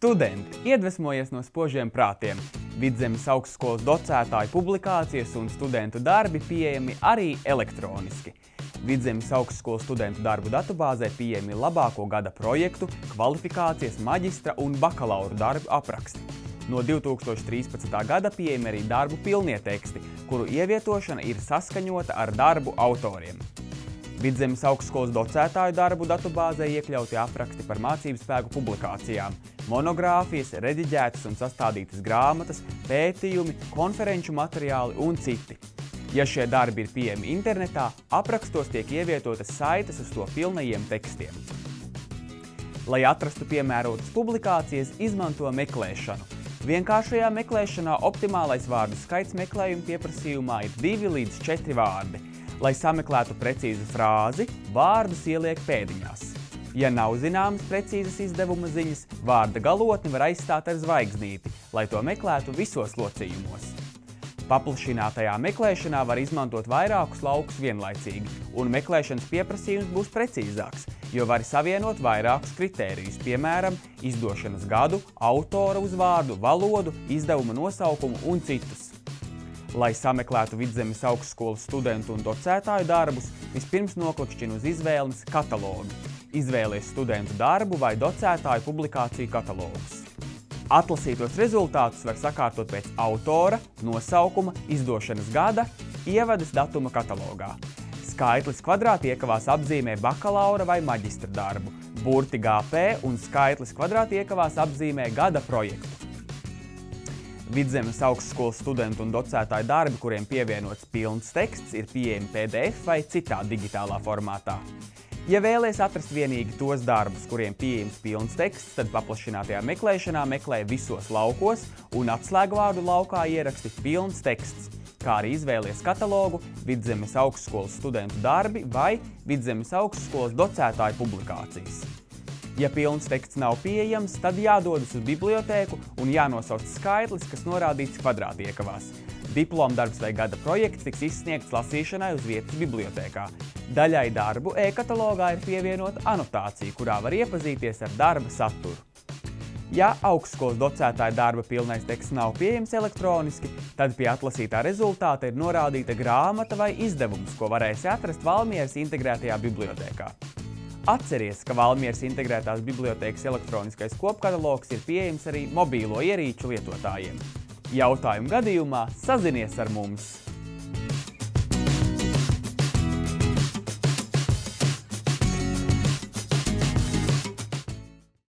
Studenti, iedvesmojies no spožiem prātiem! Vidzemes augstskolas docētāju publikācijas un studentu darbi pieejami arī elektroniski. Vidzemes augstskolas studentu darbu datubāzē pieejami labāko gada projektu, kvalifikācijas, maģistra un bakalaura darbu apraksti. No 2013. gada pieejami arī darbu pilnie teksti, kuru ievietošana ir saskaņota ar darbu autoriem. Vidzemes augstskolas docētāju darbu datubāzē iekļauti apraksti par mācību spēku publikācijām, monogrāfijas, rediģētas un sastādītas grāmatas, pētījumi, konferenču materiāli un citi. Ja šie darbi ir pieejami internetā, aprakstos tiek ievietotas saites uz to pilnajiem tekstiem. Lai atrastu piemērotas publikācijas, izmanto meklēšanu. Vienkāršajā meklēšanā optimālais vārdu skaits meklējuma pieprasījumā ir 2 līdz 4 vārdi. Lai sameklētu precīzu frāzi, vārdus ieliek pēdiņās. Ja nav zināmas precīzas izdevuma ziņas, vārda galotni var aizstāt ar zvaigznīti, lai to meklētu visos locījumos. Paplašinātajā meklēšanā var izmantot vairākus laukus vienlaicīgi, un meklēšanas pieprasījums būs precīzāks, jo var savienot vairākus kritērijus, piemēram, izdošanas gadu, autora uzvārdu, valodu, izdevuma nosaukumu un citus. Lai sameklētu Vidzemes augstskolas studentu un docētāju darbus, vispirms noklikšķina uz izvēles katalogu. Izvēlies studentu darbu vai docētāju publikāciju katalogus. Atlasītos rezultātus var sakārtot pēc autora, nosaukuma, izdošanas gada, ievadas datuma katalogā. Skaitlis kvadrāti iekavās apzīmē bakalaura vai maģistra darbu, burti GP un skaitlis kvadrāti iekavās apzīmē gada projektu. Vidzemes augstskolas studentu un docētāju darbi, kuriem pievienots pilns teksts, ir pieejami PDF vai citā digitālā formātā. Ja vēlaties atrast vienīgi tos darbus, kuriem pieejams pilns teksts, tad paplašinātajā meklēšanā meklē visos laukos un atslēgvārdu laukā ieraksti pilns teksts, kā arī izvēlies katalogu Vidzemes augstskolas studentu darbi vai Vidzemes augstskolas docētāju publikācijas. Ja pilns teksts nav pieejams, tad jādodas uz bibliotēku un jānosauc skaitlis, kas norādīts kvadrātiekavās. Diploma darbs vai gada projekts tiks izsniegts lasīšanai uz vietas bibliotēkā. Daļai darbu e-katalogā ir pievienota anotācija, kurā var iepazīties ar darba saturu. Ja augstskolas docētāja darba pilnais teksts nav pieejams elektroniski, tad pie atlasītā rezultāta ir norādīta grāmata vai izdevums, ko varēsi atrast Valmieras integrētajā bibliotēkā. Atceries, ka Valmieras integrētās bibliotēkas elektroniskais kopkatalogs ir pieejams arī mobīlo ierīču lietotājiem. Jautājumu gadījumā sazinies ar mums!